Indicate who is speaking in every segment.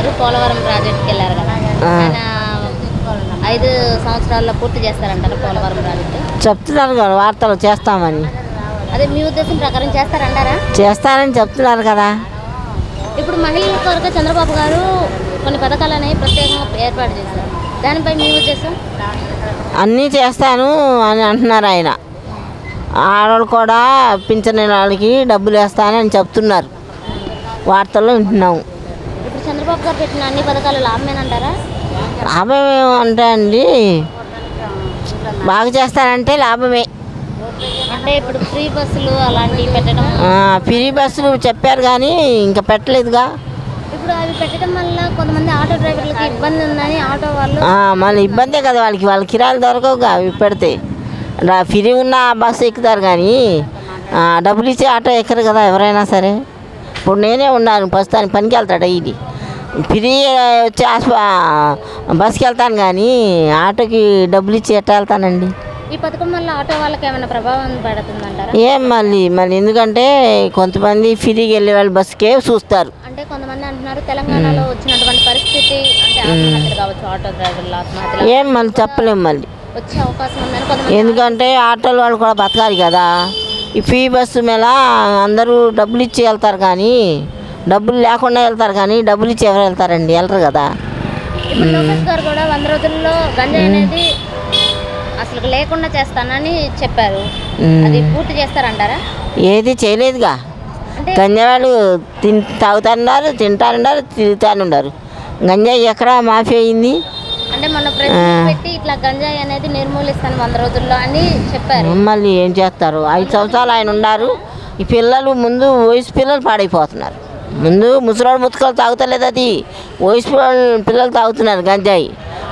Speaker 1: గారు పోలవరం ప్రాజెక్ట్కి వెళ్ళారు కదా. ఐదు సంవత్సరాల్లో పూర్తి చేస్తారంటారు పోలవరం ప్రాజెక్టు?
Speaker 2: చెప్తున్నారు కదా వార్తలు చేస్తామని.
Speaker 1: అదే మీ ఉద్దేశం ప్రకారం చేస్తారంటారా?
Speaker 2: చేస్తారని చెప్తున్నారు కదా.
Speaker 1: ఇప్పుడు మహిళల కొరకు చంద్రబాబు గారు కొన్ని పథకాలు అనేవి ప్రత్యేకంగా ఏర్పాటు చేశారు. దానిపై మీ ఉద్దేశం?
Speaker 2: అన్నీ చేస్తాను అని అంటున్నారు ఆయన. ఆడవాళ్ళు కూడా పింఛన్ వాళ్ళకి డబ్బులు వేస్తానని చెప్తున్నారు. వార్తల్లో వింటున్నాము.
Speaker 1: ఇప్పుడు చంద్రబాబు గారు పెట్టిన అన్ని పథకాలు లాభమేనంటారా?
Speaker 2: లాభం ఏమంటే అండి బాగా చేస్తానంటే లాభమే.
Speaker 1: అంటే ఇప్పుడు ఫ్రీ బస్సులు అలాంటివి పెట్టడం
Speaker 2: ఫ్రీ బస్సులు చెప్పారు కానీ ఇంకా పెట్టలేదుగా.
Speaker 1: ఇప్పుడు అవి పెట్టడం వల్ల కొంతమంది ఆటో డ్రైవర్లకి ఇబ్బంది ఉందని ఆటో వాళ్ళు
Speaker 2: మళ్ళీ ఇబ్బందే కదా వాళ్ళకి వాళ్ళ కిరాయిలు దొరకవుగా అవి పెడితే. ఫ్రీ ఉన్న బస్సు ఎక్కుతారు కానీ డబ్బులు ఇచ్చి ఆటో ఎక్కరు కదా ఎవరైనా సరే. ఇప్పుడు నేనే ఉన్నాను ప్రస్తుతానికి పనికి వెళ్తాడు ఇది? ఫ్రీ వచ్చి బస్కి వెళ్తాను కానీ ఆటోకి డబ్బులు ఇచ్చి ఎట్లా వెళ్తానండి?
Speaker 1: ఈ పథకం వల్ల ఆటో వాళ్ళకి ఏమైనా ప్రభావం పడుతుందంటారా?
Speaker 2: ఏం మళ్ళీ మళ్ళీ ఎందుకంటే కొంతమంది ఫ్రీకి వెళ్ళే వాళ్ళు బస్సుకే చూస్తారు.
Speaker 1: అంటే కొంతమంది అంటున్నారు తెలంగాణలో వచ్చినటువంటి పరిస్థితి అంటే ఆత్మహత్యలు కావచ్చు ఆటో డ్రైవర్లు ఆత్మహత్యలు
Speaker 2: ఏం మళ్ళీ చెప్పలేము మళ్ళీ.
Speaker 1: వచ్చే అవకాశం ఉందని కొంతమంది
Speaker 2: ఎందుకంటే ఆటోల వాళ్ళు కూడా బతకాలి కదా. ఈ ఫ్రీ బస్సు మీద అందరూ డబ్బులు ఇచ్చి వెళ్తారు కానీ డబ్బులు లేకుండా వెళ్తారు కానీ డబ్బులు ఇచ్చి ఎవరు వెళ్తారండి? వెళ్ళరు కదా?
Speaker 1: ఇప్పుడు లోకేష్ గారు కూడా వంద రోజుల్లో గంజాయి అనేది అసలు లేకుండా చేస్తానని చెప్పారు. అది పూర్తి చేస్తారంటారా?
Speaker 2: ఏది చేయలేదుగా. గంజావాళ్ళు తిన్ తాగుతానున్నారు తింటానున్నారు తిరుగుతానున్నారు. గంజాయి ఎక్కడ మాఫీ అయింది.
Speaker 1: మొన్న పెట్టి ఇట్లా గంజాయి అనేది నిర్మూలిస్తాను వంద రోజుల్లో అని చెప్పారు.
Speaker 2: మళ్ళీ ఏం చేస్తారు? ఐదు సంవత్సరాలు ఆయన ఉన్నారు. ఈ పిల్లలు ముందు వయసు పిల్లలు పాడైపోతున్నారు. ముందు ముసలాడు ముతుకలు తాగుతలేదు అది. వయసు పిల్లలు పిల్లలు తాగుతున్నారు గంజాయి.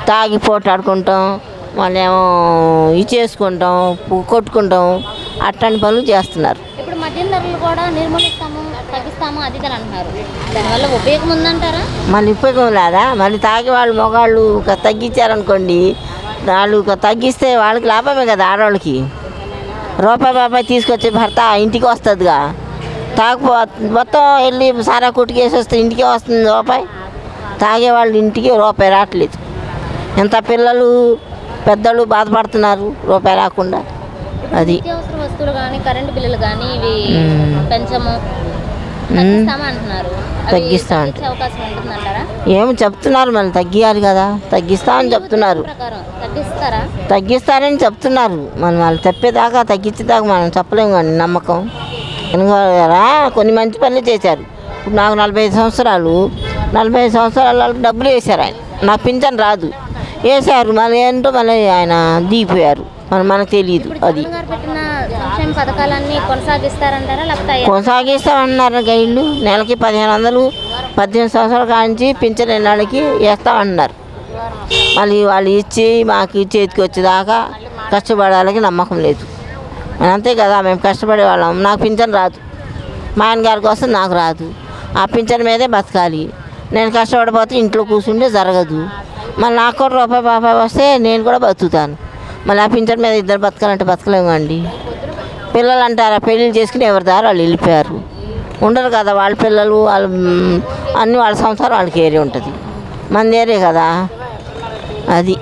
Speaker 2: తాగి పోటాడుకుంటాం మళ్ళీ ఏమో ఇచ్చేసుకుంటాం పు- కొట్టుకుంటాం అట్లాంటి పనులు చేస్తున్నారు.
Speaker 1: ఇప్పుడు మద్యం ధరలు కూడా నిర్మూలిస్తాము తగ్గిస్తాము అది అని అంటున్నారు. దానివల్ల ఉపయోగం ఉందంటారా?
Speaker 2: మళ్ళీ ఉపయోగం లేదా? మళ్ళీ తాగి వాళ్ళు మగాళ్ళు తగ్గించారనుకోండి వాళ్ళు తగ్గిస్తే వాళ్ళకి లాభమే కదా ఆడవాళ్ళకి. రూపాయి బాబాయ్ తీసుకొచ్చి భర్త ఇంటికి వస్తుందిగా. తాగిపో మొత్తం వెళ్ళి సారా కొట్టుకేసి వస్తే ఇంటికే వస్తుంది రూపాయి. తాగే వాళ్ళు ఇంటికి రూపాయి రావట్లేదు. ఎంత పిల్లలు పెద్దలు బాధపడుతున్నారు రూపాయి రాకుండా? అది.
Speaker 1: వస్తువులు కానీ కరెంటు బిల్లులు కానీ ఇవి. పెంచము
Speaker 2: తగ్గిస్తాం ఏమి చెప్తున్నారు మళ్ళీ తగ్గియాలి కదా. తగ్గిస్తామని చెప్తున్నారు.
Speaker 1: ప్రకారం తగ్గిస్తారా?
Speaker 2: తగ్గిస్తారని చెప్తున్నారు. మనం వాళ్ళు చెప్పేదాకా తగ్గించేదాకా మనం చెప్పలేము కానీ నమ్మకం. కొన్ని మంచి పనులు చేశారు. ఇప్పుడు నాకు నలభై సంవత్సరాలు. నలభై సంవత్సరాల డబ్బులు వేశారు ఆయన. నాకు పింఛన్ రాదు. వేశారు. మళ్ళీ ఏంటో మళ్ళీ ఆయన దిగిపోయారు. మన మనకు తెలియదు అది. కొనసాగిస్తామన్నారు గైళ్ళు. నెలకి పదిహేను వందలు పద్దెనిమిది సంవత్సరాల కాంచి పింఛన్ వాళ్ళకి వేస్తామన్నారు. మళ్ళీ వాళ్ళు ఇచ్చి మాకు చేతికి వచ్చేదాకా కష్టపడాలకి నమ్మకం లేదు. మరి అంతే కదా మేము కష్టపడే వాళ్ళం. నాకు పింఛన్ రాదు. మా ఆయన గారి కోసం నాకు రాదు. ఆ పింఛన్ మీదే బతకాలి. నేను కష్టపడిపోతే ఇంట్లో కూర్చుంటే జరగదు. మళ్ళీ నాకు కూడా రూపాయి పాపాయి వస్తే నేను కూడా బతుకుతాను. మళ్ళీ ఆ పింఛన్ మీద ఇద్దరు బతకాలంటే బతకలేమండి. పిల్లలు అంటారా పెళ్ళిళ్ళు చేసుకుని ఎవరి దారి వాళ్ళు వెళ్ళిపోయారు. ఉండరు కదా వాళ్ళ పిల్లలు వాళ్ళ అన్నీ అన్ని వాళ్ళ సంసారం వాళ్ళకి ఏరే ఉంటుంది. మన ఏరే కదా. అది.